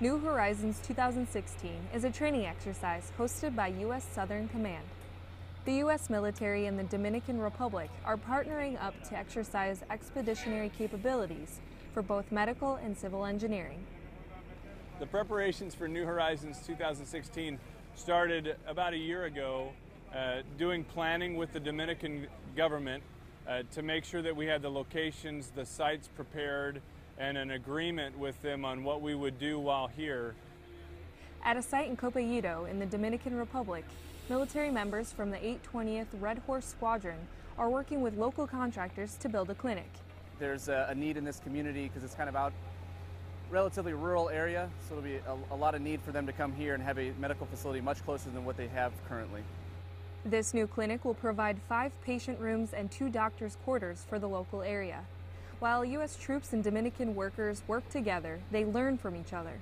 New Horizons 2016 is a training exercise hosted by U.S. Southern Command. The U.S. military and the Dominican Republic are partnering up to exercise expeditionary capabilities for both medical and civil engineering. The preparations for New Horizons 2016 started about a year ago, uh, doing planning with the Dominican government uh, to make sure that we had the locations, the sites prepared, and an agreement with them on what we would do while here. At a site in Copeyito in the Dominican Republic, military members from the 820th Red Horse Squadron are working with local contractors to build a clinic. There's a, a need in this community because it's kind of out relatively rural area, so there'll be a, a lot of need for them to come here and have a medical facility much closer than what they have currently. This new clinic will provide five patient rooms and two doctors' quarters for the local area. While U.S. troops and Dominican workers work together, they learn from each other.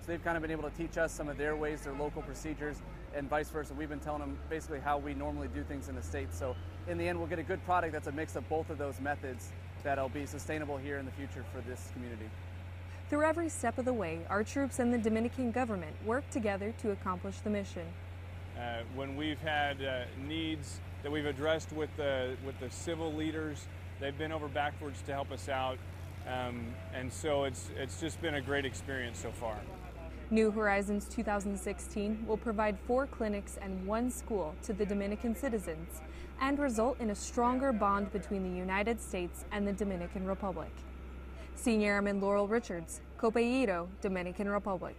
So they've kind of been able to teach us some of their ways, their local procedures, and vice versa. We've been telling them basically how we normally do things in the States. So in the end, we'll get a good product that's a mix of both of those methods that'll be sustainable here in the future for this community. Through every step of the way, our troops and the Dominican government work together to accomplish the mission. Uh, when we've had uh, needs that we've addressed with the, with the civil leaders, they've been over backwards to help us out. Um, and so it's, it's just been a great experience so far. New Horizons 2016 will provide four clinics and one school to the Dominican citizens and result in a stronger bond between the United States and the Dominican Republic. Senior Airman Laurel Richards, Copeyito, Dominican Republic.